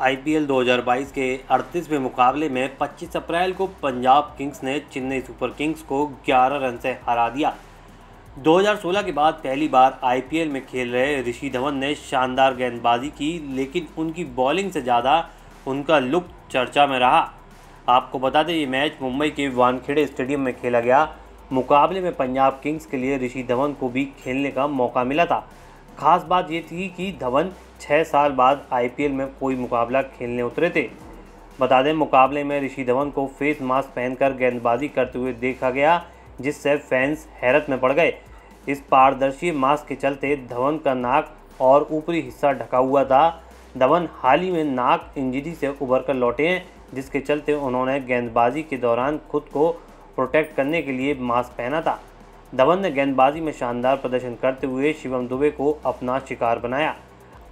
IPL 2022 के 38वें मुकाबले में 25 अप्रैल को पंजाब किंग्स ने चेन्नई सुपर किंग्स को 11 रन से हरा दिया। 2016 के बाद पहली बार आईपीएल में खेल रहे ऋषि धवन ने शानदार गेंदबाजी की, लेकिन उनकी बॉलिंग से ज़्यादा उनका लुक चर्चा में रहा। आपको बता दें, ये मैच मुंबई के वानखेड़े स्टेडियम में खेला गया। मुकाबले में पंजाब किंग्स के लिए ऋषि धवन को भी खेलने का मौका मिला था। खास बात ये थी कि धवन छः साल बाद आईपीएल में कोई मुकाबला खेलने उतरे थे। बता दें, मुकाबले में ऋषि धवन को फेस मास्क पहनकर गेंदबाजी करते हुए देखा गया, जिससे फैंस हैरत में पड़ गए। इस पारदर्शी मास्क के चलते धवन का नाक और ऊपरी हिस्सा ढका हुआ था। धवन हाल ही में नाक इंजरी से उभर कर लौटे हैं, जिसके चलते उन्होंने गेंदबाजी के दौरान खुद को प्रोटेक्ट करने के लिए मास्क पहना था। धवन ने गेंदबाजी में शानदार प्रदर्शन करते हुए शिवम दुबे को अपना शिकार बनाया।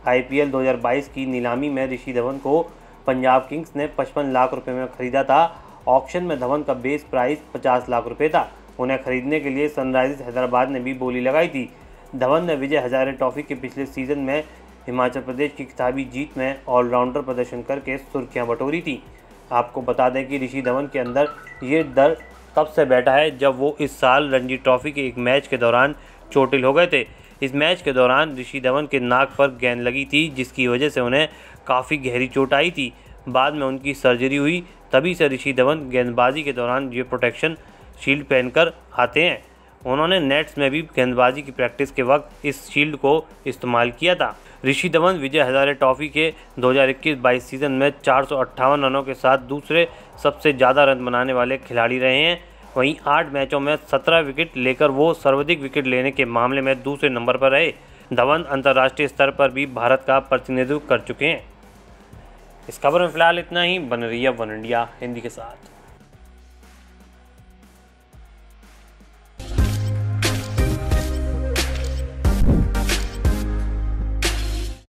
आईपीएल 2022 की नीलामी में ऋषि धवन को पंजाब किंग्स ने 55 लाख रुपए में खरीदा था। ऑक्शन में धवन का बेस प्राइस 50 लाख रुपए था। उन्हें खरीदने के लिए सनराइजर्स हैदराबाद ने भी बोली लगाई थी। धवन ने विजय हजारे ट्रॉफी के पिछले सीज़न में हिमाचल प्रदेश की किताबी जीत में ऑलराउंडर प्रदर्शन करके सुर्खियाँ बटोरी थी। आपको बता दें कि ऋषि धवन के अंदर ये डर तब से बैठा है जब वो इस साल रणजी ट्रॉफी के एक मैच के दौरान चोटिल हो गए थे। इस मैच के दौरान ऋषि धवन के नाक पर गेंद लगी थी, जिसकी वजह से उन्हें काफ़ी गहरी चोट आई थी। बाद में उनकी सर्जरी हुई, तभी से ऋषि धवन गेंदबाजी के दौरान ये प्रोटेक्शन शील्ड पहनकर आते हैं। उन्होंने नेट्स में भी गेंदबाजी की प्रैक्टिस के वक्त इस शील्ड को इस्तेमाल किया था। ऋषि धवन विजय हजारे ट्रॉफी के 2021-22 सीज़न में चार सौ अट्ठावन रनों के साथ दूसरे सबसे ज़्यादा रन बनाने वाले खिलाड़ी रहे हैं। वहीं आठ मैचों में सत्रह विकेट लेकर वो सर्वाधिक विकेट लेने के मामले में दूसरे नंबर पर रहे। धवन अंतर्राष्ट्रीय स्तर पर भी भारत का प्रतिनिधित्व कर चुके हैं। इस खबर में फ़िलहाल इतना ही। बन रही है वन इंडिया हिंदी के साथ।